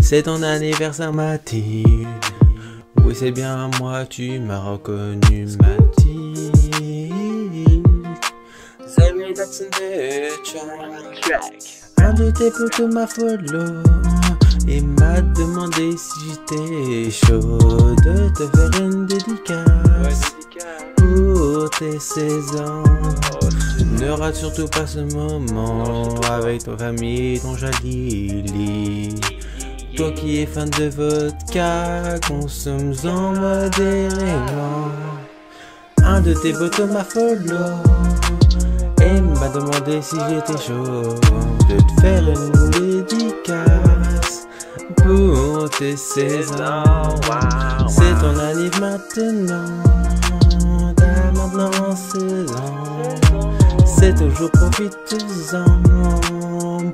C'est ton anniversaire Mathilde. Oui c'est bien moi tu m'as reconnu Mathilde. Un de tes potos m'a follow Et m'a demandé si j'étais chaud De te faire une dédicace Pour tes 16 ans Ne rate surtout pas ce moment Avec ta famille, ton jalili toi qui es fan de vodka, consomme-en modérément. Un de tes potos m'a follow et m'a demandé si j'étais chaud. De te faire une dédicace tes 16 ans. C'est ton anniv maintenant, maintenant 16 ans. C'est toujours profites-en,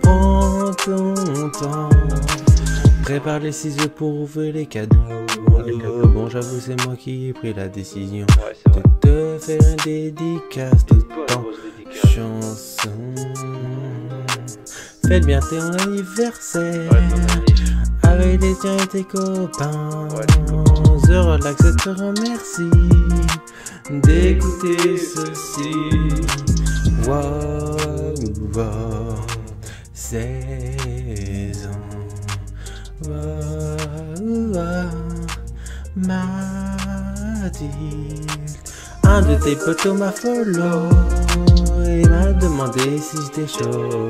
prends ton temps. Prépare les ciseaux pour ouvrir les cadeaux. Bon, j'avoue, c'est moi qui ai pris la décision de te faire une dédicace de ton chanson. Fais bien ton anniversaire tiens et tes copains. Je relax et te remercie d'écouter ceci. Wow, wow, 16 ans. Mathilde Un de tes potos m'a follow Il m'a demandé si j'étais chaud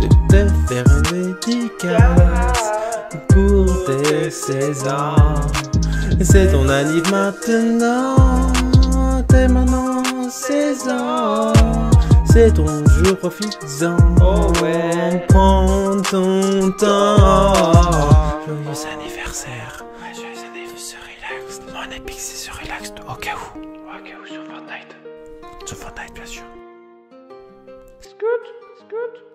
De te faire une dédicace Pour tes 16 ans C'est ton anniv maintenant T'es maintenant 16 ans c'est ton jour, profites-en. Oh ouais. Prends ton temps. Joyeux anniversaire. Ouais, joyeux anniversaire, relax. Mon épique, c'est sur relax, au cas où. Au cas où, sur Fortnite. Sur Fortnite, bien sûr. Scoot, scoot.